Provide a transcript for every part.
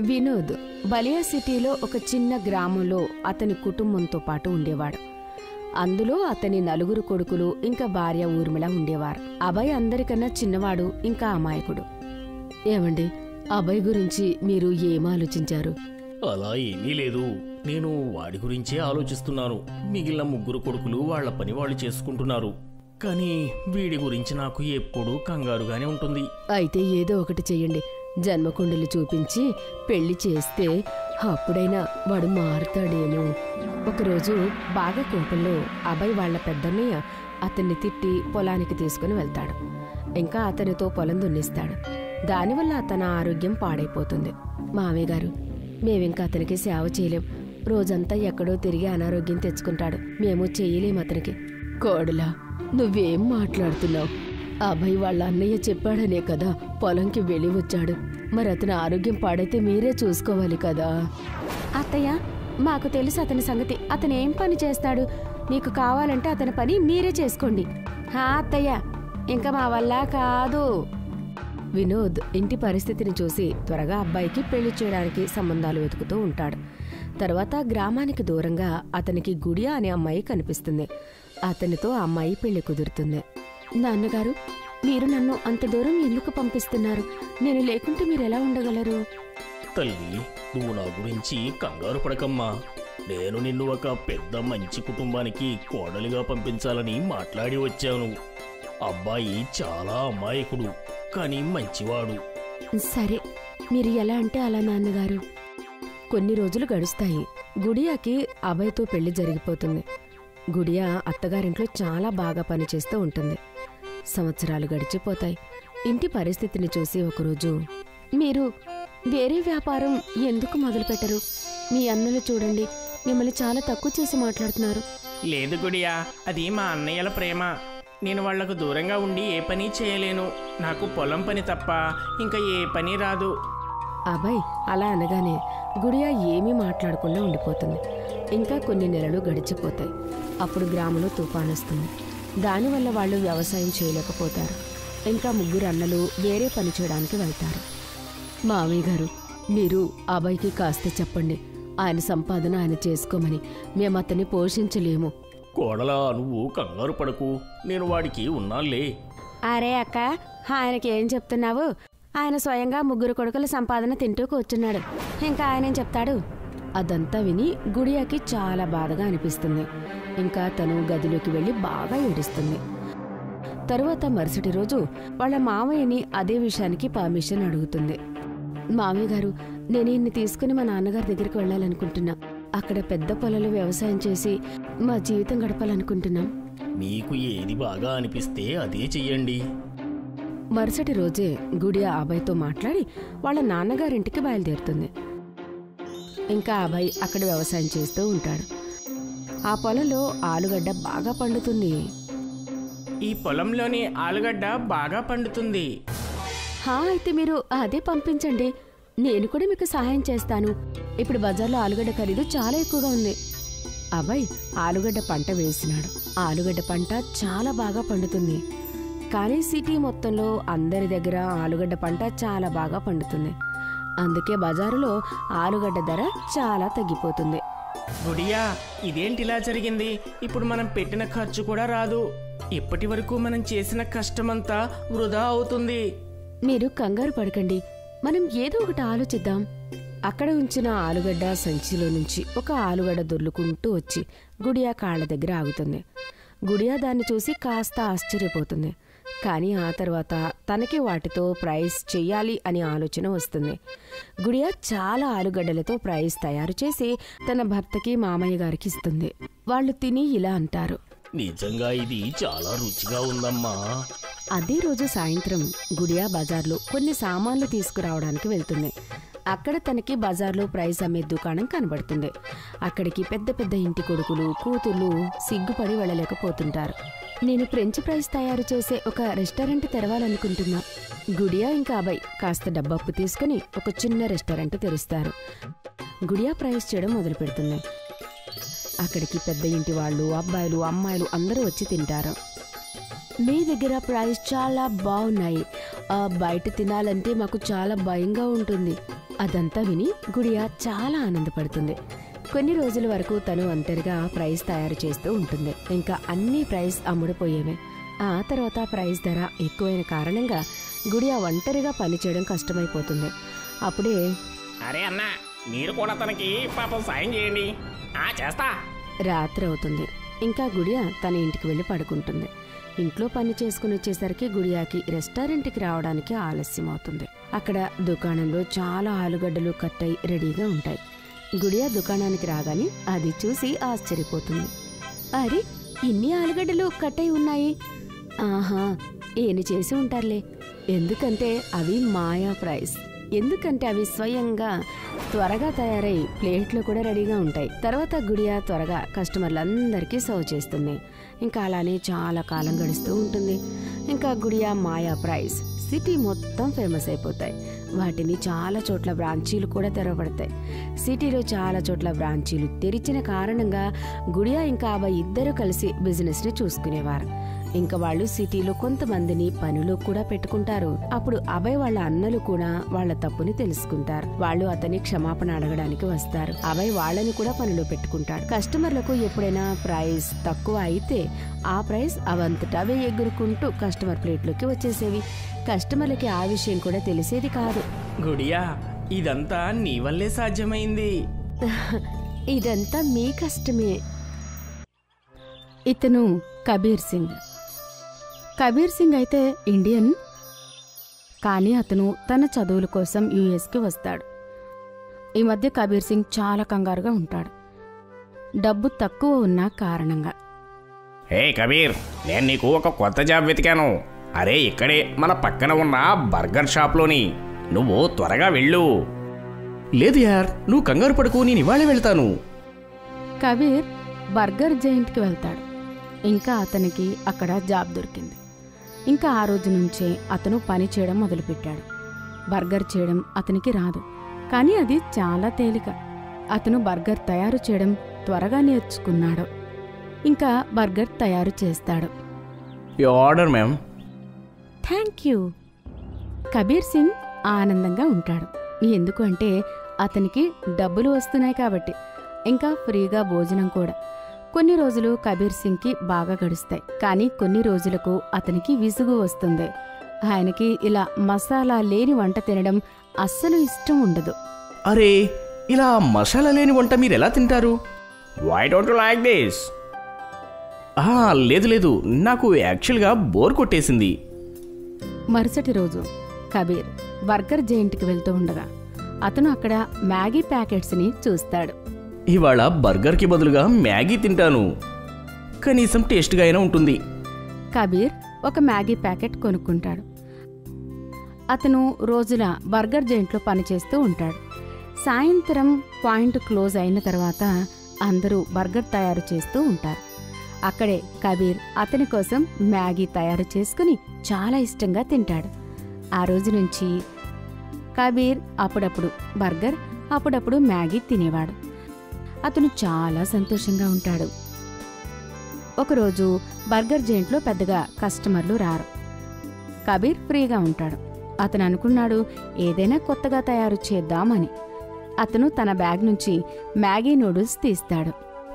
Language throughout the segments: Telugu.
వినోద్ బలియా సిటీలో ఒక చిన్న గ్రామంలో అతని కుటుంబంతో పాటు ఉండేవాడు. అందులో అతని నలుగురు కొడుకులు ఇంకా భార్య ఊర్మిళ ఉండేవారు. అభయ్ అందరికన్నా చిన్నవాడు ఇంకా అమాయకుడు. ఏమండి అభయ్ గురించి మీరు ఏం ఆలోచించారు? అలా ఏమీ లేదు. నేను వాడి గురించే ఆలోచిస్తున్నాను. మిగిలిన ముగ్గురు కొడుకులు వాళ్ళ పని వాళ్ళు చేసుకుంటున్నారు. కానీ వీడి గురించి నాకు ఎప్పుడూ కంగారుగానే ఉంటుంది. అయితే ఏదో ఒకటి చెయ్యండి. జన్మకుండలు చూపించి పెళ్ళి చేస్తే అప్పుడైనా వాడు మారుతాడేమో. ఒకరోజు బాగా కోపంలో అభయ్ వాళ్ళ పెద్దన్నయ్య అతన్ని తిట్టి పొలానికి తీసుకుని వెళ్తాడు. ఇంకా అతనితో పొలం దున్నిస్తాడు. దానివల్ల అతని ఆరోగ్యం పాడైపోతుంది. మావయ్య గారు మేమింకా అతనికి సేవ చేయలేం. రోజంతా ఎక్కడో తిరిగి అనారోగ్యం తెచ్చుకుంటాడు. మేము చేయలేం అతనికి. కోడలా నువ్వేం మాట్లాడుతున్నావు? అభయ్ వాళ్ళ అన్నయ్య చెప్పాడనే కదా పొలంకి వెళ్ళి వచ్చాడు. మరి అతని ఆరోగ్యం పాడైతే మీరే చూసుకోవాలి కదా. అత్తయ్య మాకు తెలుసు అతని సంగతి. అతను ఏం పని చేస్తాడు? మీకు కావాలంటే అతని పని మీరే చేసుకోండి. హా అత్తయ్య ఇంకా మా వల్ల కాదు. వినోద్ ఇంటి పరిస్థితిని చూసి త్వరగా అబ్బాయికి పెళ్ళి చేయడానికి సంబంధాలు వెతుకుతూ ఉంటాడు. తర్వాత గ్రామానికి దూరంగా అతనికి గుడియా అనే అమ్మాయి కనిపిస్తుంది. అతనితో అమ్మాయి పెళ్ళి కుదురుతుంది. నాన్నగారు మీరు నన్ను అంత దూరం ఎందుకు పంపిస్తున్నారు? నేను లేకుంటే మీరు ఎలా ఉండగలరు? తల్లి నువ్వు నా గురించి కంగారు పడకమ్మా. నేను నిన్ను ఒక పెద్ద మంచి కుటుంబానికి కోడలిగా పంపించాలని మాట్లాడి వచ్చాను. అబ్బాయి చాలా అమాయకుడు కానీ మంచివాడు. సరే మీరు ఎలా అంటే అలా నాన్నగారు. కొన్ని రోజులు గడుస్తాయి. గుడియాకి అభయ్తో పెళ్ళి జరిగిపోతుంది. గుడియా అత్తగారింట్లో చాలా బాగా పనిచేస్తూ ఉంటుంది. సంవత్సరాలు గడిచిపోతాయి. ఇంటి పరిస్థితిని చూసి ఒకరోజు మీరు వేరే వ్యాపారం ఎందుకు మొదలుపెట్టరు? మీ అన్నలు చూడండి మిమ్మల్ని చాలా తక్కువ చేసి మాట్లాడుతున్నారు. లేదు గుడియా అది మా అన్నయ్యల ప్రేమ. నేను వాళ్ళకు దూరంగా ఉండి ఏ పని చేయలేను. నాకు పొలం పని తప్ప ఇంకా ఏ పని రాదు. అభయ్ అలా అనగానే గుడియా ఏమీ మాట్లాడకుండా ఉండిపోతుంది. ఇంకా కొన్ని నెలలు గడిచిపోతాయి. అప్పుడు గ్రామంలో తుఫాన్ వస్తుంది దానివల్ల వాళ్ళు వ్యవసాయం చేయలేకపోతారు. ఇంకా ముగ్గురు అన్నలు వేరే పని చేయడానికి వెళ్తారు. మామయ్య గారు మీరు అభయ్కి కాస్త చెప్పండి. ఆయన సంపాదన ఆయన చేసుకోమని మేము అతన్ని పోషించలేము. కోడలా నువ్వు కంగారు పడకు. నేను వాడికి ఉన్నాలే అరే అక్క ఆయనకి ఏం చెప్తున్నావు? ఆయన స్వయంగా ముగ్గురు కొడుకుల సంపాదన తింటూ కూర్చున్నాడు. ఇంకా ఆయన ఏం చెప్తాడు? అదంతా విని గుడియాకి చాలా బాధగా అనిపిస్తుంది. ఇంకా తను గదిలోకి వెళ్ళి బాగా ఏడుస్తుంది. తరువాత మరుసటి రోజు వాళ్ళ మామయ్యని అదే విషయానికి పర్మిషన్ అడుగుతుంది. మామయ్య గారు నేను ఈయన్ని తీసుకుని మా నాన్నగారి దగ్గరికి వెళ్ళాలనుకుంటున్నా. అక్కడ పెద్ద పొలాలు వ్యవసాయం చేసి మా జీవితం గడపాలనుకుంటున్నాం. మీకు ఏది బాగా అనిపిస్తే అదే చెయ్యండి. మరుసటి రోజే గుడియా అభయ్తో మాట్లాడి వాళ్ళ నాన్నగారింటికి బయలుదేరుతుంది. ఇంకా అభయ్ అక్కడ వ్యవసాయం చేస్తూ ఉంటాడు. ఆ పొలంలో ఆలుగడ్డ బాగా పండుతుంది. ఈ పొలంలోని ఆలుగడ్డ బాగా పండుతుంది. హా అయితే మీరు అదే పంపించండి. నేను కూడా మీకు సహాయం చేస్తాను. ఇప్పుడు బజార్లో ఆలుగడ్డ ఖరీదు చాలా ఎక్కువగా ఉంది. అభయ్ ఆలుగడ్డ పంట వేసినాడు. ఆలుగడ్డ పంట చాలా బాగా పండుతుంది. కానీ సిటీ మొత్తంలో అందరి దగ్గర ఆలుగడ్డ పంట చాలా బాగా పండుతుంది. అందుకే బజారులో ఆలుగడ్డ ధర చాలా తగ్గిపోతుంది. గుడియా ఇదేంటి ఇలా జరిగింది? ఇప్పుడు మనం పెట్టిన ఖర్చు కూడా రాదు. ఇప్పటి వరకు మనం చేసిన కష్టమంతా వృధా అవుతుంది. మీరు కంగారు పడకండి. మనం ఏదో ఒకటి ఆలోచిద్దాం. అక్కడ ఉంచిన ఆలుగడ్డ సంచిలో నుంచి ఒక ఆలుగడ్డ దొర్లుకుంటూ వచ్చి గుడియా కాళ్ళ దగ్గర ఆగుతుంది. గుడియా దాన్ని చూసి కాస్త ఆశ్చర్యపోతుంది. కానీ ఆ తర్వాత తనకి వాటితో ప్రైస్ చెయ్యాలి అనే ఆలోచన వస్తుంది. గుడియా చాలా ఆలుగడ్డలతో ప్రైస్ తయారు చేసి తన భర్తకి మామయ్య గారికి ఇస్తుంది. వాళ్ళు తిని ఇలా అంటారు. నిజంగా ఇది చాలా రుచిగా ఉందమ్మా. అదే రోజు సాయంత్రం గుడియా బజార్లో కొన్ని సామాన్లు తీసుకురావడానికి వెళ్తుంది. అక్కడ తనకి బజార్లో ప్రైస్ అమ్మే దుకాణం కనబడుతుంది. అక్కడికి పెద్ద పెద్ద ఇంటి కొడుకులు కూతుర్లు సిగ్గుపడి వెళ్ళలేకపోతుంటారు. నేను ఫ్రెంచ్ ఫ్రైస్ తయారు చేసే ఒక రెస్టారెంట్ తెరవాలనుకుంటున్నా. గుడియా ఇంకా అబ్బాయి కాస్త డబ్బప్పు తీసుకుని ఒక చిన్న రెస్టారెంట్ తెరుస్తారు. గుడియా ప్రైస్ చేయడం మొదలు పెడుతుంది అక్కడికి పెద్ద ఇంటి వాళ్ళు అబ్బాయిలు అమ్మాయిలు అందరూ వచ్చి తింటారు. మీ దగ్గర ప్రైస్ చాలా బాగున్నాయి బయట తినాలంటే మాకు చాలా భయంగా ఉంటుంది. అదంతా విని గుడియా చాలా ఆనందపడుతుంది. కొన్ని రోజుల వరకు తను ఒంటరిగా ప్రైజ్ తయారు చేస్తూ ఉంటుంది. ఇంకా అన్ని ప్రైజ్ అమ్ముడుపోయేవే. ఆ తర్వాత ప్రైజ్ ధర ఎక్కువైన కారణంగా గుడియా ఒంటరిగా పనిచేయడం కష్టమైపోతుంది. అప్పుడే అరే అన్న మీరు కూడా తనకి పాపం సాయం చేయండి. ఆ చేస్తా. రాత్రి అవుతుంది ఇంకా గుడియా తన ఇంటికి వెళ్ళి పడుకుంటుంది. ఇంట్లో పని చేసుకుని వచ్చేసరికి గుడియాకి రెస్టారెంట్కి రావడానికి ఆలస్యం అవుతుంది అక్కడ దుకాణంలో చాలా ఆలుగడ్డలు కట్టయి రెడీగా ఉంటాయి. గుడియా దుకాణానికి రాగానే అది చూసి ఆశ్చర్యపోతుంది. అరే ఇన్ని ఆలుగడ్డలు కట్టయి ఉన్నాయి. ఆహా ఏని చేసి ఉంటారులే. ఎందుకంటే అవి మాయా ప్రైస్. ఎందుకంటే అవి స్వయంగా త్వరగా తయారై ప్లేట్లు కూడా రెడీగా ఉంటాయి. తర్వాత గుడియా త్వరగా కస్టమర్లందరికీ సర్వ్ చేస్తుంది. ఇంకా అలానే చాలా కాలం గడుస్తూ ఉంటుంది. ఇంకా గుడియా మాయా ప్రైస్. సిటీ మొత్తం ఫేమస్ అయిపోతాయి. వాటిని చాలా చోట్ల బ్రాంచీలు కూడా తెరవబడతాయి. సిటీలో చాలా చోట్ల బ్రాంచీలు తెరిచిన కారణంగా గుడియా ఇంకా అబ్బాయి ఇద్దరు కలిసి బిజినెస్ని చూసుకునేవారు. ఇంకా వాళ్ళు సిటీలో కొంతమందిని పనులు కూడా పెట్టుకుంటారు. అప్పుడు అభయ్ వాళ్ళ అన్నలు కూడా వాళ్ళ తప్పుని తెలుసుకుంటారు. వాళ్ళు అతని క్షమాపణ అడగడానికి వస్తారు. అభయ్ వాళ్ళని కూడా పనిలో పెట్టుకుంటాడు. కస్టమర్లకు ఎప్పుడైనా ప్రైస్ తక్కువ అయితే ఆ ప్రైస్ అవంతటా అవే ఎగురుకుంటూ కస్టమర్ ప్లేట్లోకి వచ్చేసేవి. కస్టమర్లకి ఆ విషయం కూడా తెలిసేది కాదు. గుడియా ఇదంతా నీ వల్లే సాధ్యమైంది. ఇదంతా మీ కష్టమే. ఇతను కబీర్ సింగ్. కబీర్ సింగ్ అయితే ఇండియన్. కానీ అతను తన చదువుల కోసం యుఎస్కి వస్తాడు. ఈ మధ్య కబీర్ సింగ్ చాలా కంగారుగా ఉంటాడు. డబ్బు తక్కువ ఉన్న కారణంగా. హే కబీర్ నేను నీకు ఒక కొత్త జాబ్ వెతికాను. అరే ఇక్కడే మన పక్కన ఉన్న బర్గర్ షాప్లోని. నువ్వు త్వరగా వెళ్ళు. లేదు యార్ నువ్వు కంగారు పడుకో నేను ఇవాళే వెళ్తాను. కబీర్ బర్గర్ జైంట్కి వెళ్తాడు. ఇంకా అతనికి అక్కడ జాబ్ దొరికింది. ఇంకా ఆ రోజు నుంచే అతను పని చేయడం మొదలుపెట్టాడు. బర్గర్ చేయడం అతనికి రాదు. కానీ అది చాలా తేలిక. అతను బర్గర్ తయారు చేయడం త్వరగా నేర్చుకున్నాడు. ఇంకా బర్గర్ తయారు చేస్తాడు. Order ma'am thank you. Kabir Singh ఆనందంగా ఉంటాడు. ఎందుకు అంటే అతనికి డబ్బులు వస్తున్నాయి కాబట్టి. ఇంకా ఫ్రీగా భోజనం కూడా. కొన్ని రోజులు కబీర్ సింగ్కి బాగా గడుస్తాయి. కానీ కొన్ని రోజులకు అతనికి విసుగు వస్తుంది. ఆయనకి ఇలా మసాలా లేని వంట తినడం అస్సలు ఇష్టం ఉండదు. అరే ఇలా మసాలా లేని వంట మీరు ఎలా తింటారు? వై డోంట్ లైక్ దిస్ ఆ, లేదు లేదు. నాకు యాక్చువల్గా బోర్ కొట్టేసింది. మరుసటి రోజు కబీర్ బర్గర్ జైంట్కి వెళ్తూ ఉండగా అతను అక్కడ మ్యాగీ ప్యాకెట్స్ని చూస్తాడు. ఇవాళ బర్గర్కి బదులుగా మ్యాగీ తింటాను. కనీసం టేస్ట్గా అయినా ఉంటుంది. కబీర్ ఒక మ్యాగీ ప్యాకెట్ కొనుక్కుంటాడు. అతను రోజున బర్గర్ జైంట్లో పనిచేస్తూ ఉంటాడు. సాయంత్రం పాయింట్ క్లోజ్ అయిన తర్వాత అందరూ బర్గర్ తయారు చేస్తూ ఉంటారు. అక్కడే కబీర్ అతని కోసం మ్యాగీ తయారు చేసుకుని చాలా ఇష్టంగా తింటాడు. ఆ రోజు నుంచి కబీర్ అప్పుడప్పుడు బర్గర్ అప్పుడప్పుడు మ్యాగీ తినేవాడు. అతను చాలా సంతోషంగా ఉంటాడు. ఒకరోజు బర్గర్ జైంట్లో పెద్దగా కస్టమర్లు రారు. కబీర్ ఫ్రీగా ఉంటాడు. అతను అనుకున్నాడు ఏదైనా కొత్తగా తయారు చేద్దామని. అతను తన బ్యాగ్ నుంచి మ్యాగీ నూడిల్స్ తీస్తాడు.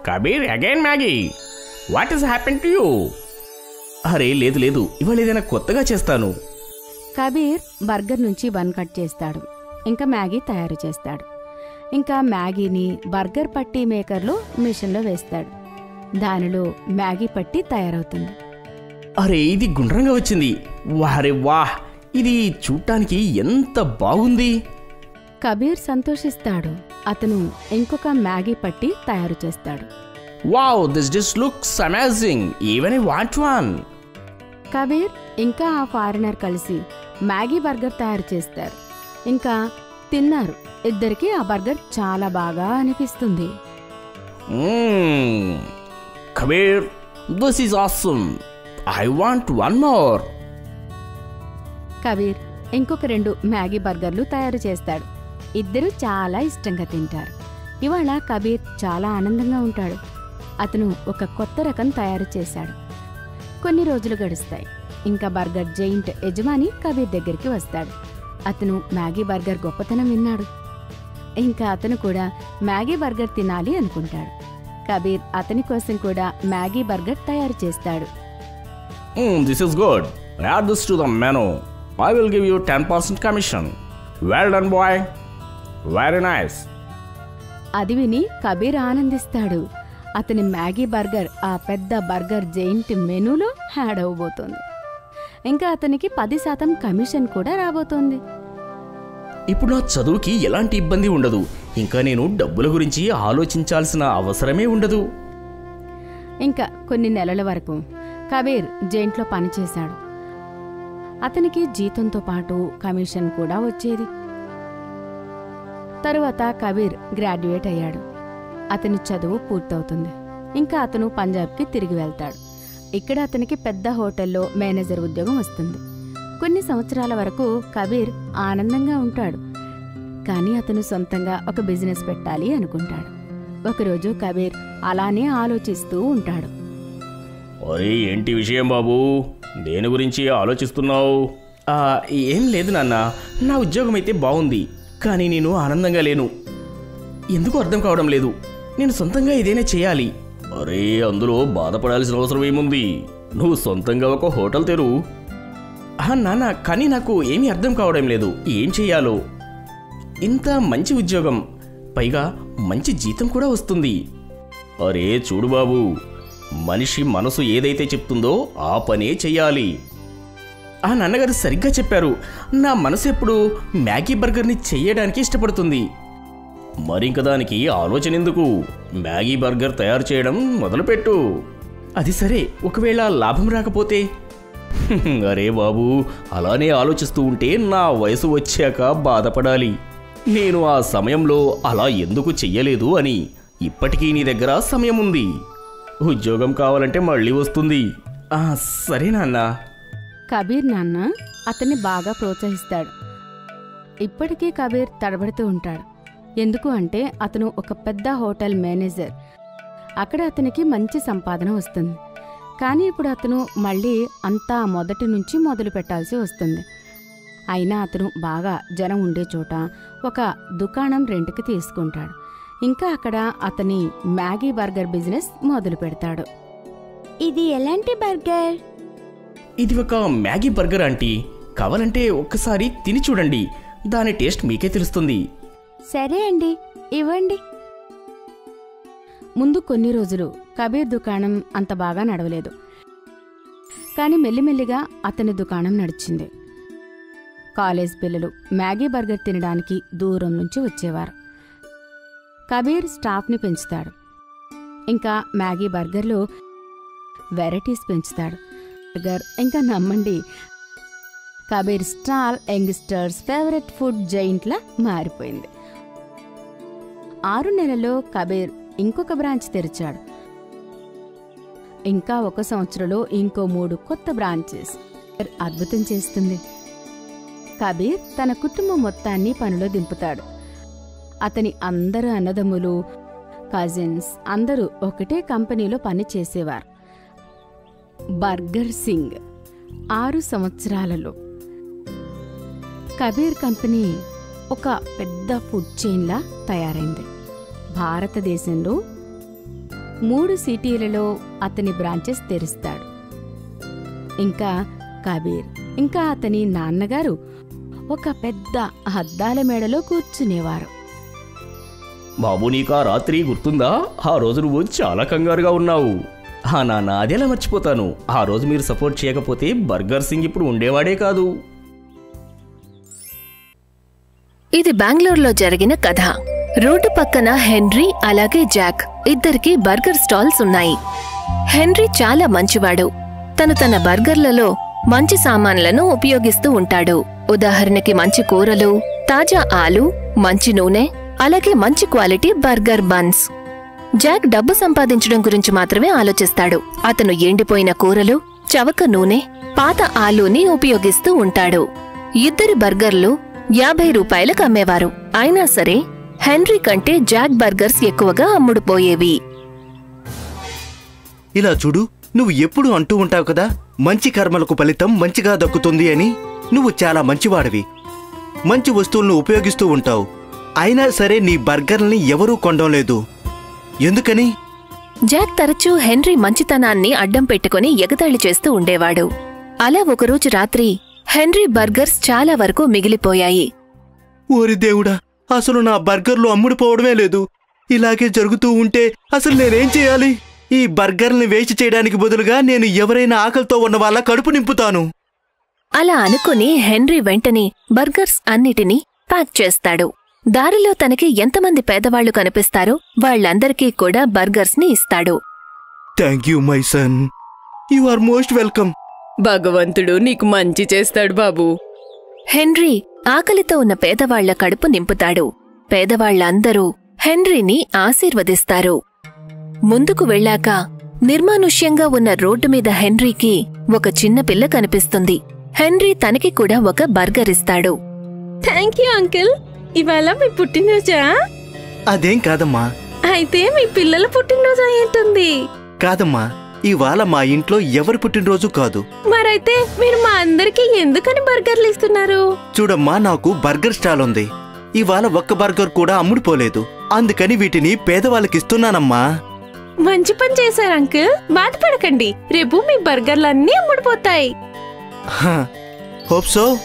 Kabir again Maggi! What is happen to you? అరే లేదు లేదు. ఇవాళ ఏదైనా కొత్తగా చేస్తాను. కబీర్ బర్గర్ నుంచి బన్ కట్ చేస్తాడు. ఇంకా మ్యాగీ తయారు చేస్తాడు. ఇంకా మ్యాగీని బర్గర్ పట్టీ మేకర్లో మిషన్లో వేస్తాడు. దానిలో మ్యాగీ పట్టీ తయారవుతుంది. అరే ఇది గుండ్రంగా వచ్చింది. వారే వాహ్ ఇది చూడటానికి ఎంత బాగుంది. కబీర్ సంతోషిస్తాడు. అతను ఇంకొక మ్యాగీ పట్టీ తయారు చేస్తాడు. Wow this dish looks amazing. Even I want one. Kabir ఇంకా ఆ ఫారినర్ కలిసి మ్యాగీ బర్గర్ తయారు చేస్తారు. ఇంకా తిన్నారు. ఇద్దరికి ఆ బర్గర్ చాలా బాగా అనిపిస్తుంది. Kabir this is awesome I want one more Kabir ఇంకొక రెండు మ్యాగీ బర్గర్లు తయారు చేస్తాడు. ఇద్దరు చాలా ఇష్టంగా తింటారు. ఇవాళ కబీర్ చాలా ఆనందంగా ఉంటాడు. అతను ఒక కొత్త రకం తయారు చేశాడు. కొన్ని రోజులు గడుస్తాయి. ఇంకా బర్గర్ జైంట్ యజమాని కబీర్ దగ్గరికి వస్తాడు. అతను మ్యాగీ బర్గర్ గొప్పతనం విన్నాడు. ఇంకా అతను కూడా మ్యాగీ బర్గర్ తినాలి అనుకుంటాడు. కబీర్ అతని కోసం కూడా మ్యాగీ బర్గర్ తయారు చేస్తాడు. This is good add this to the menu I will give you ten percent commission well done boy very nice అది విని కబీర్ ఆనందిస్తాడు. అతని మ్యాగీ బర్గర్ ఆ పెద్ద బర్గర్ జైంట్ మెనూలో యాడ్ అవ్వబోతోంది. ఇంకా అతనికి పది శాతం కమిషన్ కూడా రాబోతోంది. ఇప్పుడు నా చదువుకి ఎలాంటి ఇబ్బంది ఉండదు. ఇంకా నేను డబ్బుల గురించి ఆలోచించాల్సిన అవసరమే ఉండదు. ఇంకా కొన్ని నెలల వరకు కబీర్ జైంట్లో పనిచేశాడు అతనికి జీతంతో పాటు కమిషన్ కూడా వచ్చేది. తరువాత కబీర్ గ్రాడ్యుయేట్ అయ్యాడు. అతని చదువు పూర్తవుతుంది. ఇంకా అతను పంజాబ్కి తిరిగి వెళ్తాడు. ఇక్కడ అతనికి పెద్ద హోటల్లో మేనేజర్ ఉద్యోగం వస్తుంది. కొన్ని సంవత్సరాల వరకు కబీర్ ఆనందంగా ఉంటాడు. కానీ అతను సొంతంగా ఒక బిజినెస్ పెట్టాలి అనుకుంటాడు. ఒకరోజు కబీర్ అలానే ఆలోచిస్తూ ఉంటాడు. అరే ఏంటి విషయం బాబు? దేని గురించి ఆలోచిస్తున్నావు? ఏం లేదు నాన్న. నా ఉద్యోగం అయితే బాగుంది కానీ నేను ఆనందంగా లేను. ఎందుకు అర్థం కావడం లేదు. నేను సొంతంగా ఏదైనా చేయాలి. అరే అందులో బాధపడాల్సిన అవసరం ఏముంది? నువ్వు సొంతంగా ఒక హోటల్ తెరు. నాన్న కానీ నాకు ఏమీ అర్థం కావడం లేదు. ఏం చెయ్యాలో ఇంత మంచి ఉద్యోగం పైగా మంచి జీతం కూడా వస్తుంది. అరే చూడు బాబు మనిషి మనసు ఏదైతే చెప్తుందో ఆ పనే చెయ్యాలి. ఆ నాన్నగారు సరిగ్గా చెప్పారు. నా మనసు ఎప్పుడు మ్యాగీ బర్గర్ని చెయ్యడానికి ఇష్టపడుతుంది. మరింక దానికి ఆలోచన ఎందుకు? మ్యాగీ బర్గర్ తయారు చేయడం మొదలుపెట్టు. అది సరే ఒకవేళ లాభం రాకపోతే? అరే బాబు అలానే ఆలోచిస్తూ ఉంటే నా వయసు వచ్చాక బాధపడాలి. నేను ఆ సమయంలో అలా ఎందుకు చెయ్యలేదు అని ఇప్పటికీ నీ దగ్గర సమయం ఉంది. ఉద్యోగం కావాలంటే మళ్ళీ వస్తుంది. ఆ, సరే నాన్నా. కబీర్ నాన్న అతన్ని బాగా ప్రోత్సహిస్తాడు. ఇప్పటికీ కబీర్ తడబడుతూ ఉంటాడు. ఎందుకు అంటే అతను ఒక పెద్ద హోటల్ మేనేజర్. అక్కడ అతనికి మంచి సంపాదన వస్తుంది. కానీ ఇప్పుడు అతను మళ్ళీ అంతా మొదటి నుంచి మొదలు పెట్టాల్సి వస్తుంది. అయినా అతను బాగా జనం ఉండే చోట ఒక దుకాణం రెంట్కి తీసుకుంటాడు. ఇంకా అక్కడ అతని మ్యాగీ బర్గర్ బిజినెస్ మొదలు పెడతాడు. ఇది ఎలాంటి బర్గర్? ఇది ఒక మ్యాగీ బర్గర్ ఆంటీ. కావాలంటే ఒక్కసారి తిని చూడండి. దాని టేస్ట్ మీకే తెలుస్తుంది. సరే అండి ఇవ్వండి. ముందు కొన్ని రోజులు కబీర్ దుకాణం అంత బాగా నడవలేదు. కానీ మెల్లిమెల్లిగా అతని దుకాణం నడిచింది. కాలేజ్ పిల్లలు మ్యాగీ బర్గర్ తినడానికి దూరం నుంచి వచ్చేవారు. కబీర్ స్టాఫ్ని పెంచుతాడు. ఇంకా మ్యాగీ బర్గర్లో వెరైటీస్ పెంచుతాడు. బర్గర్ ఇంకా నమ్మండి. Kabir stall youngsters favourite food జైంట్లా మారిపోయింది. ఆరు నెలల్లో కబీర్ ఇంకొక బ్రాంచ్ తెరిచాడు. ఇంకా ఒక సంవత్సరంలో ఇంకో మూడు కొత్త బ్రాంచెస్ అద్భుతం చేస్తుంది. కబీర్ తన కుటుంబం మొత్తాన్ని పనిలో దింపుతాడు. అతని అందరు అన్నదమ్ములు కజిన్స్ అందరూ ఒకటే కంపెనీలో పని చేసేవారు. బర్గర్ సింగ్ ఆరు సంవత్సరాలలో కబీర్ కంపెనీ ఒక పెద్ద ఫుడ్ చైన్లా తయారైంది. భారతదేశంలో మూడు సిటీలలో అతని బ్రాంచెస్ తెరుస్తాడు. ఇంకా కబీర్ ఇంకా అతని నాన్నగారు ఒక పెద్ద అద్దాల మేడలో కూర్చునేవారు. బాబు నీకు ఆ రాత్రి గుర్తుందా? ఆ రోజు నువ్వు చాలా కంగారుగా ఉన్నావు. ఆ నాన్న అదేలా మర్చిపోతాను. ఆ రోజు మీరు సపోర్ట్ చేయకపోతే బర్గర్ సింగ్ ఇప్పుడు ఉండేవాడే కాదు. ఇది బెంగళూరులో జరిగిన కథ. రోడ్డు పక్కన హెన్రీ అలాగే జాక్ ఇద్దరికి బర్గర్ స్టాల్స్ ఉన్నాయి. హెన్రీ చాలా మంచివాడు. తను తన బర్గర్లలో మంచి సామాన్లను ఉపయోగిస్తూ ఉంటాడు. ఉదాహరణకి మంచి కూరలు తాజా ఆలు మంచి నూనె అలాగే మంచి క్వాలిటీ బర్గర్ బన్స్. జాక్ డబ్బు సంపాదించడం గురించి మాత్రమే ఆలోచిస్తాడు. అతను ఎండిపోయిన కూరలు చవక నూనె పాత ఆలూని ఉపయోగిస్తూ ఉంటాడు. ఇద్దరి బర్గర్లు యాభై రూపాయలకు అమ్మేవారు. అయినా సరే హెన్రీ కంటే జాక్ బర్గర్స్ ఎక్కువగా అమ్ముడుపోయేవి. ఇలా చూడు నువ్వు ఎప్పుడు అంటూ ఉంటావు కదా మంచి కర్మలకు ఫలితం మంచిగా దక్కుతుంది అని. నువ్వు చాలా మంచివాడివి. మంచి వస్తువులను ఉపయోగిస్తూ ఉంటావు. అయినా సరే నీ బర్గర్ని ఎవరూ కొనడం లేదు. ఎందుకని? జాక్ తరచూ హెన్రీ మంచితనాన్ని అడ్డం పెట్టుకుని ఎగతాళి చేస్తూ ఉండేవాడు. అలా ఒకరోజు రాత్రి హెన్రీ బర్గర్స్ చాలా వరకు మిగిలిపోయాయి. ఓరి దేవుడా అసలు నా బర్గర్లు అమ్ముడుపోవడమే లేదు. ఇలాగే జరుగుతూ ఉంటే అసలు నేనేం చేయాలి? ఈ బర్గర్ని వేస్ట్ చేయడానికి బదులుగా నేను ఎవరైనా ఆకలితో ఉన్న వాళ్ళ కడుపు నింపుతాను. అలా అనుకుని హెన్రీ వెంటనే బర్గర్స్ అన్నిటినీ ప్యాక్ చేస్తాడు. దారిలో తనకి ఎంతమంది పేదవాళ్ళు కనిపిస్తారో వాళ్ళందరికీ కూడా బర్గర్స్ని ఇస్తాడు. Thank you my son. You are most welcome. భగవంతుడు నీకు మంచి చేస్తాడు బాబు. హెన్రీ ఆకలితో ఉన్న పేదవాళ్ళ కడుపు నింపుతాడు. పేదవాళ్ళందరూ హెన్రీని ఆశీర్వదిస్తారు. ముందుకు వెళ్ళాక నిర్మానుష్యంగా ఉన్న రోడ్డు మీద హెన్రీకి ఒక చిన్న పిల్ల కనిపిస్తుంది. హెన్రీ తనకి కూడా ఒక బర్గర్ ఇస్తాడు. Thank you uncle. ఇవాళ మీ పుట్టినరోజా? అదేం కాదమ్మా. అయితే మీ పిల్లల పుట్టినరోజు అయ్యేంటుంది కాదమ్మా. ఇవాళ మా ఇంట్లో ఎవరి పుట్టినరోజు కాదు. మరైతే మీరు మా అందరికి ఎందుకని బర్గర్లు ఇస్తున్నారు? చూడమ్మా నాకు బర్గర్ స్టాల్ ఉంది. ఇవాళ ఒక్క బర్గర్ కూడా అమ్ముడుపోలేదు. అందుకని వీటిని పేదవాళ్ళకిస్తున్నానమ్మా. మంచి పని చేశారు అంకిల్. బాధపడకండి. రేపు మీ బర్గర్లన్నీ అమ్ముడుపోతాయి. Hope so.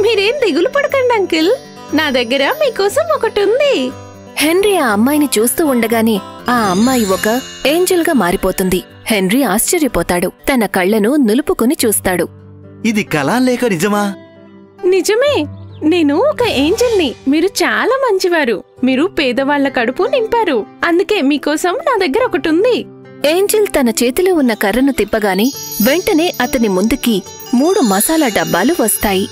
మీరేం దిగులు పడకండి అంకిల్. నా దగ్గర మీకోసం ఒకటి ఉంది హెన్రీ ఆ అమ్మాయిని చూస్తూ ఉండగానే ఆ అమ్మాయి ఒక ఏంజల్గా మారిపోతుంది. హెన్రీ ఆశ్చర్యపోతాడు. తన కళ్ళను నులుపుకుని చూస్తాడు. ఇది కళా లేక నిజమా? నిజమే. నేను ఒక ఏంజల్ని. మీరు చాలా మంచివారు. మీరు పేదవాళ్ళ కడుపు నింపారు. అందుకే మీకోసం నా దగ్గర ఒకటి ఉంది ఏంజిల్ తన చేతిలో ఉన్న కర్రను తిప్పగానే వెంటనే అతని ముందుకి మూడు మసాలా డబ్బాలు వస్తాయి.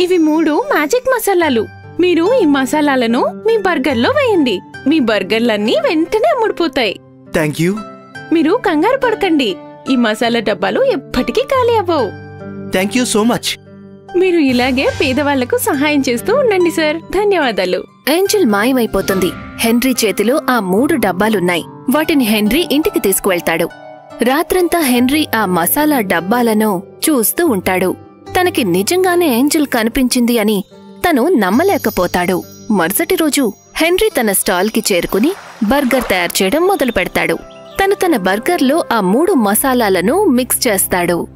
ఇవి మూడు మ్యాజిక్ మసాలాలు. మీరు ఈ మసాలాలను మీ బర్గర్లో వేయండి. మీ బర్గర్లన్నీ వెంటనే అమ్ముడుపోతాయి థ్యాంక్ యూ మీరు కంగారు పడకండి. ఈ మసాలా డబ్బాలు ఎప్పటికీ ఖాళీ అవ్వవు. థ్యాంక్ యూ సో మచ్ మీరు ఇలాగే పేదవాళ్ళకు సహాయం చేస్తూ ఉండండి సార్. ధన్యవాదాలు. ఏంజిల్ మాయమైపోతుంది. హెన్రీ చేతిలో ఆ మూడు డబ్బాలున్నాయి. వాటిని హెన్రీ ఇంటికి తీసుకువెళ్తాడు. రాత్రంతా హెన్రీ ఆ మసాలా డబ్బాలను చూస్తూ ఉంటాడు. తనకి నిజంగానే ఏంజిల్ కనిపించింది అని తను నమ్మలేకపోతాడు. మరుసటి రోజు హెన్రీ తన స్టాల్కి చేరుకుని బర్గర్ తయారు చేయడం మొదలు పెడతాడు. తను తన బర్గర్లో ఆ మూడు మసాలాలను మిక్స్ చేస్తాడు.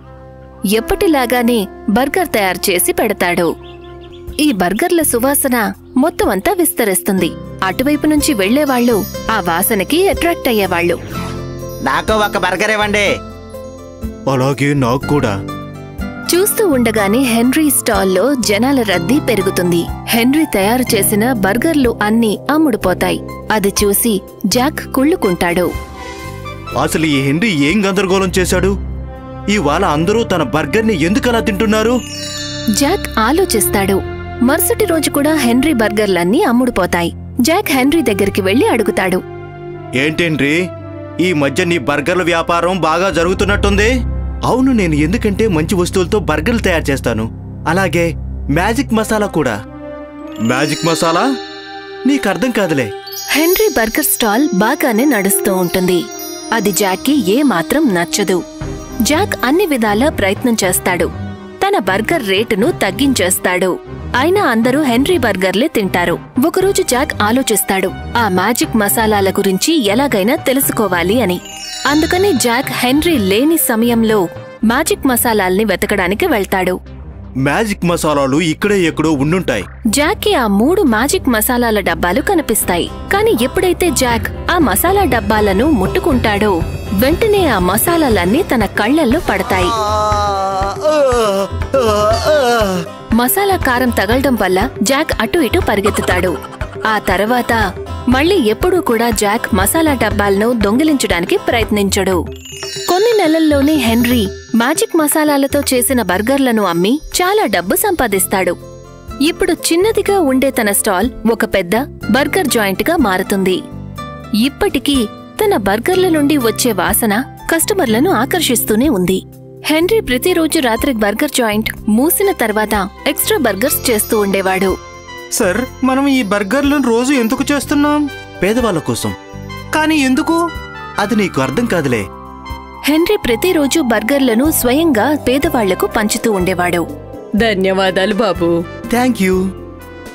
ఎప్పటిలాగానే బర్గర్ తయారు చేసి పెడతాడు. ఈ బర్గర్ల సువాసన మొత్తం అంతా విస్తరిస్తుంది. అటువైపు నుంచి వెళ్ళేవాళ్ళు ఆ వాసనకి అట్రాక్ట్ అయ్యేవాళ్ళు నాకు ఒక బర్గర్ ఇవ్వండి. అలాగే నాకు కూడా. చూస్తూ ఉండగానే హెన్రీ స్టాల్లో జనాల రద్దీ పెరుగుతుంది. హెన్రీ తయారు చేసిన బర్గర్లు అన్నీ అమ్ముడుపోతాయి. అది చూసి జాక్ కుళ్ళుకుంటాడు. అసలు ఈ హెన్రీ ఏం గందరగోళం చేశాడు? ఇవాళ అందరూ తన బర్గర్ని ఎందుకలా తింటున్నారు? జాక్ ఆలోచిస్తాడు. మరుసటి రోజు కూడా హెన్రీ బర్గర్లన్నీ అమ్ముడుపోతాయి. జాక్ హెన్రీ దగ్గరికి వెళ్ళి అడుగుతాడు. ఏంటేంట్రీ ఈ మధ్య నీ బర్గర్ల వ్యాపారం బాగా జరుగుతున్నట్టుంది? అవును నేను ఎందుకంటే మంచి వస్తువులతో బర్గర్లు తయారు చేస్తాను. అలాగే మ్యాజిక్ మసాలా కూడా. మ్యాజిక్ మసాలా? నీకు అర్థం కాదులే. హెన్రీ బర్గర్ స్టాల్ బాగానే నడుస్తూ ఉంటుంది. అది జాక్కి ఏమాత్రం నచ్చదు. జాక్ అన్ని విధాలా ప్రయత్నం చేస్తాడు. తన బర్గర్ రేటును తగ్గించేస్తాడు. అయినా అందరూ హెన్రీ బర్గర్లే తింటారు. ఒకరోజు జాక్ ఆలోచిస్తాడు ఆ మ్యాజిక్ మసాలాల గురించి ఎలాగైనా తెలుసుకోవాలి అని. అందుకని జాక్ హెన్రీ లేని సమయంలో మ్యాజిక్ మసాలాల్ని వెతకడానికి వెళ్తాడు. మ్యాజిక్ మసాలాలు ఇక్కడే ఎక్కడో ఉండుంటాయి. జాక్కి ఆ మూడు మ్యాజిక్ మసాలాల డబ్బాలు కనిపిస్తాయి. కానీ ఎప్పుడైతే జాక్ ఆ మసాలా డబ్బాలను ముట్టుకుంటాడో వెంటనే ఆ మసాలాలన్నీ తన కళ్ళల్లో పడతాయి. మసాలా కారం తగలడం వల్ల జాక్ అటు ఇటు పరిగెత్తుతాడు. ఆ తర్వాత మళ్ళీ ఎప్పుడూ కూడా జాక్ మసాలా డబ్బాలను దొంగిలించడానికి ప్రయత్నించడు. కొన్ని నెలల్లోనే హెన్రీ మ్యాజిక్ మసాలాలతో చేసిన బర్గర్లను అమ్మి చాలా డబ్బు సంపాదిస్తాడు. ఇప్పుడు చిన్నదిగా ఉండే తన స్టాల్ ఒక పెద్ద బర్గర్ జాయింట్గా మారుతుంది. ఇప్పటికీ తన బర్గర్ల నుండి వచ్చే వాసన కస్టమర్లను ఆకర్షిస్తూనే ఉంది. హెన్రీ ప్రతిరోజు రాత్రి బర్గర్ జాయింట్ మూసిన తర్వాత ఎక్స్ట్రా బర్గర్స్ చేస్తూ ఉండేవాడు. సార్ మనం ఈ బర్గర్లను రోజు ఎందుకు చేస్తున్నాం? పేదవాళ్ళ కోసం. కానీ ఎందుకు? అది నీకు అర్థం కాదులే. హెన్రీ ప్రతిరోజు బర్గర్లను స్వయంగా పేదవాళ్ళకు పంచుతూ ఉండేవాడు. ధన్యవాదాలు బాబు. Thank you.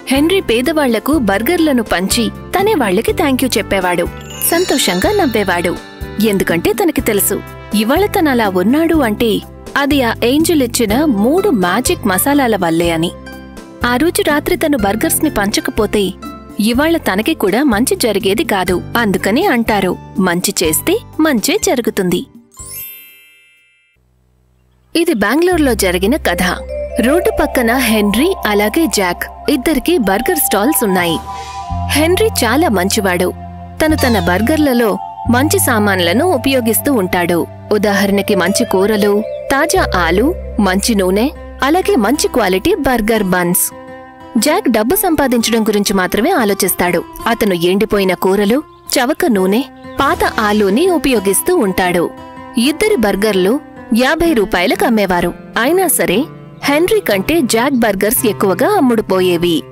హెన్రీ పేదవాళ్ళకు బర్గర్లను పంచి తనే వాళ్ళకి థ్యాంక్ యూ చెప్పేవాడు. సంతోషంగా నవ్వేవాడు. ఎందుకంటే తనకి తెలుసు ఇవాళ తనలా ఉన్నాడు అంటే అది ఆ ఏంజల్ ఇచ్చిన మూడు మ్యాజిక్ మసాలాల వల్లే అని. ఆ రోజు రాత్రి తను బర్గర్స్ని పంచకపోతే ఇవాళ తనకి కూడా మంచి జరిగేది కాదు అందుకని అంటారు మంచి చేస్తే మంచే జరుగుతుంది. ఇది బెంగళూరులో జరిగిన కథ. రోడ్డు పక్కన హెన్రీ అలాగే జాక్ ఇద్దరికి బర్గర్ స్టాల్స్ ఉన్నాయి. హెన్రీ చాలా మంచివాడు. తను తన బర్గర్లలో మంచి సామాన్లను ఉపయోగిస్తూ ఉంటాడు. ఉదాహరణకి మంచి కూరలు తాజా ఆలు మంచి నూనె అలాగే మంచి క్వాలిటీ బర్గర్ బన్స్. జాక్ డబ్బు సంపాదించడం గురించి మాత్రమే ఆలోచిస్తాడు. అతను ఎండిపోయిన కూరలు చవక నూనె పాత ఆలూని ఉపయోగిస్తూ ఉంటాడు. ఇద్దరి బర్గర్లు యాభై రూపాయలకు అమ్మేవారు. అయినా సరే హెన్రీ కంటే జాక్ బర్గర్స్ ఎక్కువగా అమ్ముడుపోయేవి.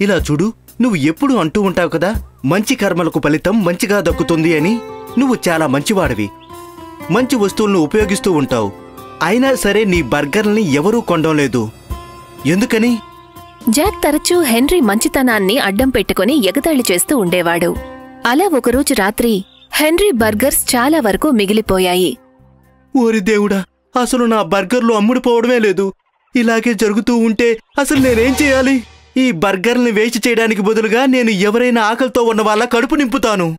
ఇలా చూడు నువ్వు ఎప్పుడు అంటూ ఉంటావు కదా? మంచి కర్మలకు ఫలితం మంచిగా దక్కుతుంది అని నువ్వు చాలా మంచివాడివి. మంచి వస్తువులను ఉపయోగిస్తూ ఉంటావు. అయినా సరే నీ బర్గర్లని ఎవరూ కొనడం లేదు. ఎందుకని? జాక్ తరచూ హెన్రీ మంచితనాన్ని అడ్డం పెట్టుకుని ఎగతాళి చేస్తూ ఉండేవాడు. అలా ఒకరోజు రాత్రి హెన్రీ బర్గర్స్ చాలా వరకు మిగిలిపోయాయి. ఓరి దేవుడా అసలు నా బర్గర్లు అమ్ముడుపోవడమే లేదు. ఇలాగే జరుగుతూ ఉంటే అసలు నేనేం చేయాలి? ఈ బర్గర్ని వేస్ట్ చేయడానికి బదులుగా నేను ఎవరైనా ఆకలితో ఉన్న వాళ్ళ కడుపు నింపుతాను.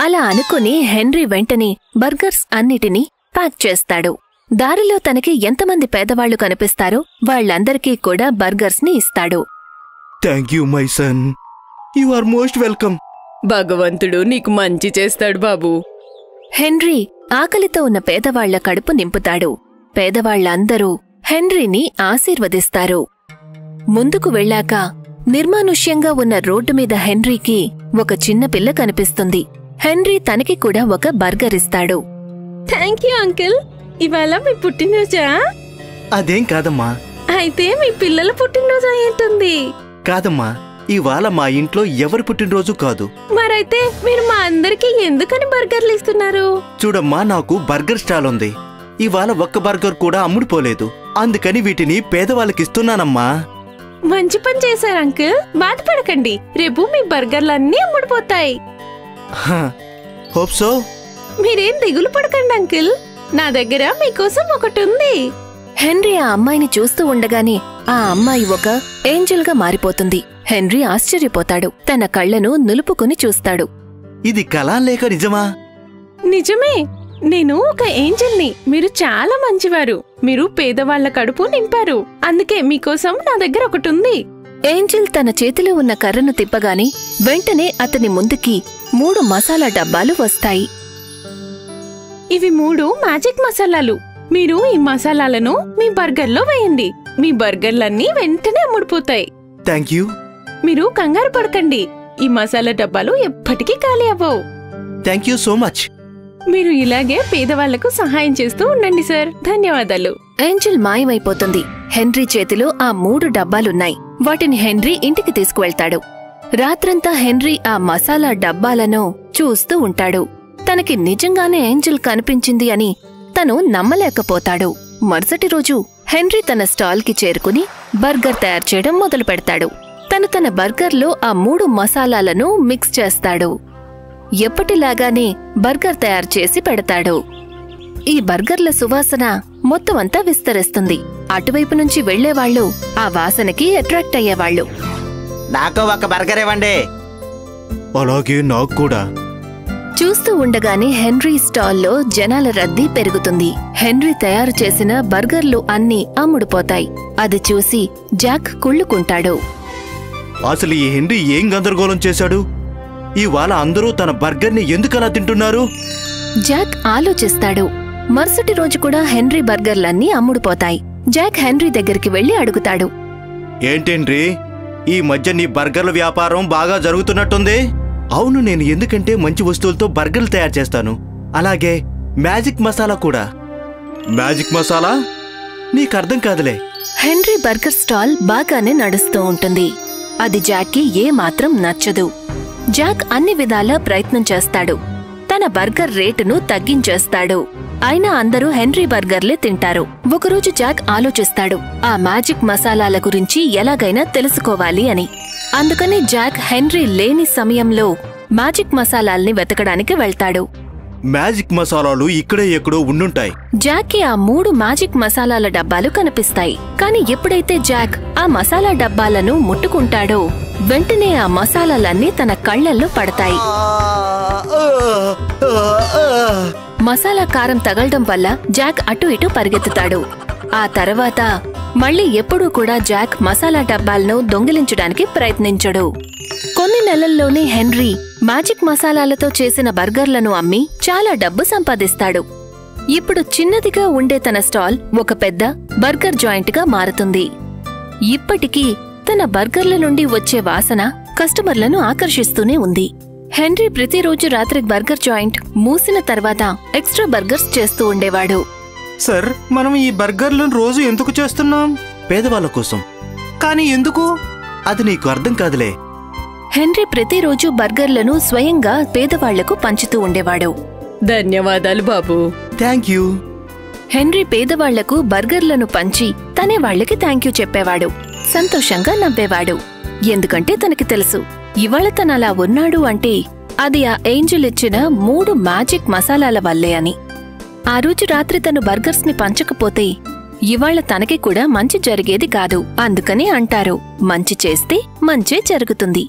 అలా అనుకుని హెన్రీ వెంటనే బర్గర్స్ అన్నిటినీ ప్యాక్ చేస్తాడు. దారిలో తనకి ఎంతమంది పేదవాళ్ళు కనిపిస్తారో వాళ్ళందరికీ కూడా బర్గర్స్ని ఇస్తాడు. Thank you my son you are most welcome భగవంతుడు నీకు మంచి చేస్తాడు బాబు. హెన్రీ ఆకలితో ఉన్న పేదవాళ్ళ కడుపు నింపుతాడు. పేదవాళ్ళందరూ హెన్రీని ఆశీర్వదిస్తారు. ముందుకు వెళ్ళాక నిర్మానుష్యంగా ఉన్న రోడ్డు మీద హెన్రీకి ఒక చిన్న పిల్ల కనిపిస్తుంది. హెన్రీ తనకి కూడా ఒక బర్గర్ ఇస్తాడు. Thank you uncle. ఇవాళ మీ పుట్టినరోజా? అదేం కాదమ్మా. అయితే మీ పిల్లల పుట్టినరోజు అయ్యేంటుంది కాదమ్మా ఇవాళ మా ఇంట్లో ఎవరి పుట్టినరోజు కాదు. మరైతే మీరు మా అందరికి ఎందుకని బర్గర్లు ఇస్తున్నారు? చూడమ్మా నాకు బర్గర్ స్టాల్ ఉంది. ఇవాళ ఒక్క బర్గర్ కూడా అమ్ముడుపోలేదు. అందుకని వీటిని పేదవాళ్ళకిస్తున్నానమ్మా మంచి పని చేశారు అంకిల్. బాధపడకండి. రేపు మీ బర్గర్లన్నీ అమ్ముడుపోతాయి. Hope so. మీరేం దిగులు పడకండి అంకిల్. నా దగ్గర మీకోసం ఒకటి ఉంది. హెన్రీ ఆ అమ్మాయిని చూస్తూ ఉండగానే ఆ అమ్మాయి ఒక ఏంజల్గా మారిపోతుంది. హెన్రీ ఆశ్చర్యపోతాడు. తన కళ్ళను నులుపుకుని చూస్తాడు. ఇది కళా లేక నిజమా? నిజమే. నేను ఒక ఏంజల్ని. మీరు చాలా మంచివారు. మీరు పేదవాళ్ళ కడుపు నింపారు. అందుకే మీకోసం నా దగ్గర ఒకటి ఉంది ఏంజల్ తన చేతిలో ఉన్న కర్రను తిప్పగానే వెంటనే అతని ముందుకి మూడు మసాలా డబ్బాలు వస్తాయి. ఇవి మూడు మ్యాజిక్ మసాలాలు. మీరు ఈ మసాలాలను మీ బర్గర్లో వేయండి. మీ బర్గర్లన్నీ వెంటనే అమ్ముడుపోతాయి. థ్యాంక్ యూ మీరు కంగారు పడకండి. ఈ మసాలా డబ్బాలు ఎప్పటికీ ఖాళీ అవ్వవు. థ్యాంక్ యూ సో మచ్ మీరు ఇలాగే పేదవాళ్ళకు సహాయం చేస్తూ ఉండండి సార్. ధన్యవాదాలు. ఏంజల్ మాయమైపోతుంది. హెన్రీ చేతిలో ఆ మూడు డబ్బాలున్నాయి. వాటిని హెన్రీ ఇంటికి తీసుకువెళ్తాడు. రాత్రంతా హెన్రీ ఆ మసాలా డబ్బాలను చూస్తూ ఉంటాడు. తనకి నిజంగానే ఏంజల్ కనిపించింది అని తను నమ్మలేకపోతాడు. మరుసటి రోజు హెన్రీ తన స్టాల్కి చేరుకుని బర్గర్ తయారు చేయడం మొదలు పెడతాడు తను తన బర్గర్లో ఆ మూడు మసాలాలను మిక్స్ చేస్తాడు. ఎప్పటిలాగానే బర్గర్ తయారు చేసి పెడతాడు. ఈ బర్గర్ల సువాసన మొత్తం అంతా విస్తరిస్తుంది. అటువైపు నుంచి వెళ్ళేవాళ్ళు ఆ వాసనకి అట్రాక్ట్ అయ్యేవాళ్ళు నాకు ఒక బర్గర్ ఇవ్వండి. అలాగే నాకు కూడా. చూస్తూ ఉండగానే హెన్రీ స్టాల్లో జనాల రద్దీ పెరుగుతుంది. హెన్రీ తయారు చేసిన బర్గర్లు అన్నీ అమ్ముడుపోతాయి. అది చూసి జాక్ కుళ్ళుకుంటాడు. అసలు ఈ హెన్రీ ఏం గందరగోళం చేశాడు? ఇవాళ అందరూ తన బర్గర్ని ఎందుకలా తింటున్నారు? జాక్ ఆలోచిస్తాడు. మరుసటి రోజు కూడా హెన్రీ బర్గర్లన్నీ అమ్ముడుపోతాయి. జాక్ హెన్రీ దగ్గరికి వెళ్ళి అడుగుతాడు. ఏంటేంట్రీ ఈ మధ్య నీ బర్గర్ల వ్యాపారం బాగా జరుగుతున్నట్టుంది? అవును నేను ఎందుకంటే మంచి వస్తువులతో బర్గర్లు తయారు చేస్తాను. అలాగే మ్యాజిక్ మసాలా కూడా. మ్యాజిక్ మసాలా? నీకు అర్థం కాదులే. హెన్రీ బర్గర్ స్టాల్ బాగానే నడుస్తూ ఉంటుంది. అది జాక్కి ఏమాత్రం నచ్చదు. జాక్ అన్ని విధాలా ప్రయత్నం చేస్తాడు. తన బర్గర్ రేటును తగ్గించేస్తాడు. అయినా అందరూ హెన్రీ బర్గర్లే తింటారు. ఒకరోజు జాక్ ఆలోచిస్తాడు ఆ మ్యాజిక్ మసాలాల గురించి ఎలాగైనా తెలుసుకోవాలి అని. అందుకని జాక్ హెన్రీ లేని సమయంలో మ్యాజిక్ మసాలాల్ని వెతకడానికి వెళ్తాడు. మ్యాజిక్ మసాలాలు ఇక్కడే ఎక్కడో ఉండుంటాయి. జాక్కి ఆ మూడు మ్యాజిక్ మసాలాల డబ్బాలు కనిపిస్తాయి. కాని ఎప్పుడైతే జాక్ ఆ మసాలా డబ్బాలను ముట్టుకుంటాడో వెంటనే ఆ మసాలాలన్నీ తన కళ్ళల్లో పడతాయి. మసాలా కారం తగలడం వల్ల జాక్ అటు ఇటు పరిగెత్తుతాడు. ఆ తర్వాత మళ్ళీ ఎప్పుడూ కూడా జాక్ మసాలా డబ్బాలను దొంగిలించడానికి ప్రయత్నించడు. కొన్ని నెలల్లోనే హెన్రీ మ్యాజిక్ మసాలాలతో చేసిన బర్గర్లను అమ్మి చాలా డబ్బు సంపాదిస్తాడు. ఇప్పుడు చిన్నదిగా ఉండే తన స్టాల్ ఒక పెద్ద బర్గర్ జాయింట్గా మారుతుంది. ఇప్పటికీ తన బర్గర్ల నుండి వచ్చే వాసన కస్టమర్లను ఆకర్షిస్తూనే ఉంది. హెన్రీ ప్రతిరోజు రాత్రి బర్గర్ జాయింట్ మూసిన తర్వాత ఎక్స్ట్రా బర్గర్స్ చేస్తూ ఉండేవాడు. సార్ మనం ఈ బర్గర్లను రోజు ఎందుకు చేస్తున్నాం? పేదవాళ్ళ కోసం. కానీ ఎందుకు? అది నీకు అర్థం కాదులే. హెన్రీ ప్రతిరోజు బర్గర్లను స్వయంగా పేదవాళ్ళకు పంచుతూ ఉండేవాడు. ధన్యవాదాలు బాబు. థ్యాంక్ యూ హెన్రీ పేదవాళ్ళకు బర్గర్లను పంచి తనే వాళ్ళకి థ్యాంక్యూ చెప్పేవాడు. సంతోషంగా నవ్వేవాడు. ఎందుకంటే తనకి తెలుసు ఇవాళ తనలా ఉన్నాడు అంటే అది ఆ ఏంజల్ ఇచ్చిన మూడు మ్యాజిక్ మసాలాల వల్లే అని. ఆ రోజు రాత్రి తను బర్గర్స్ని పంచకపోతే ఇవాళ తనకి కూడా మంచి జరిగేది కాదు. అందుకని అంటారు మంచి చేస్తే మంచే జరుగుతుంది.